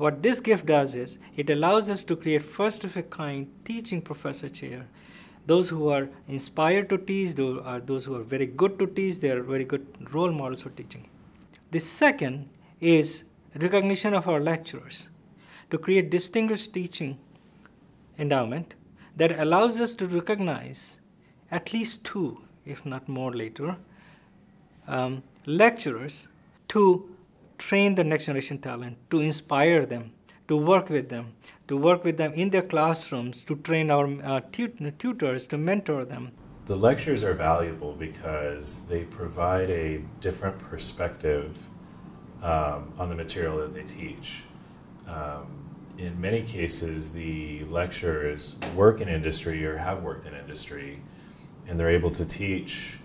What this gift does is it allows us to create first of a kind teaching professor chair. Those who are inspired to teach, those are those who are very good to teach, they are very good role models for teaching. The second is recognition of our lecturers to create distinguished teaching endowment that allows us to recognize at least two, if not more later, um, lecturers to train the next generation talent, to inspire them, to work with them, to work with them in their classrooms, to train our uh, tut tutors, to mentor them. The lectures are valuable because they provide a different perspective um, on the material that they teach. Um, in many cases, the lecturers work in industry or have worked in industry, and they're able to teach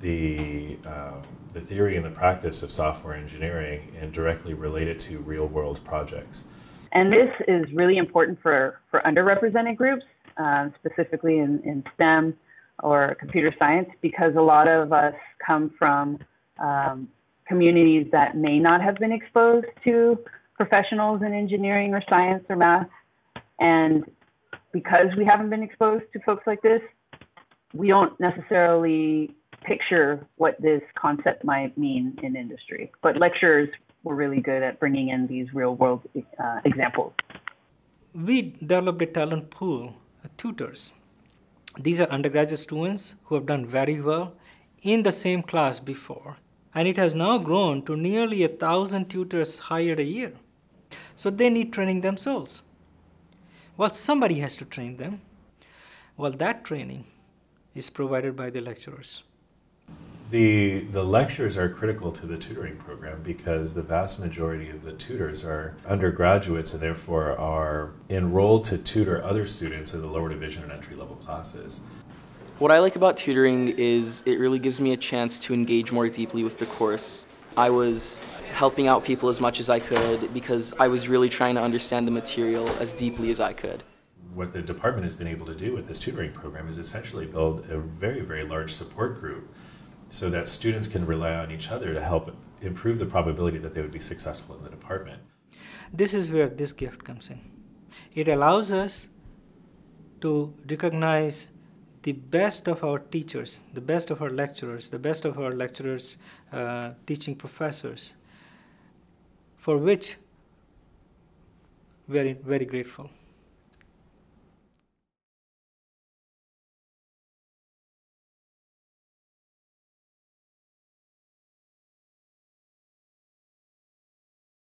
the, um, the theory and the practice of software engineering and directly relate it to real world projects. And this is really important for, for underrepresented groups, um, specifically in, in STEM or computer science, because a lot of us come from um, communities that may not have been exposed to professionals in engineering or science or math. And because we haven't been exposed to folks like this, we don't necessarily picture what this concept might mean in industry. But lecturers were really good at bringing in these real world uh, examples. We developed a talent pool, uh, tutors. These are undergraduate students who have done very well in the same class before and it has now grown to nearly a thousand tutors hired a year. So they need training themselves. Well, somebody has to train them. Well, that training is provided by the lecturers. The, the lectures are critical to the tutoring program because the vast majority of the tutors are undergraduates and therefore are enrolled to tutor other students in the lower division and entry level classes. What I like about tutoring is it really gives me a chance to engage more deeply with the course. I was helping out people as much as I could because I was really trying to understand the material as deeply as I could. What the department has been able to do with this tutoring program is essentially build a very, very large support group so that students can rely on each other to help improve the probability that they would be successful in the department. This is where this gift comes in. It allows us to recognize the best of our teachers, the best of our lecturers, the best of our lecturers, uh, teaching professors, for which we are very grateful.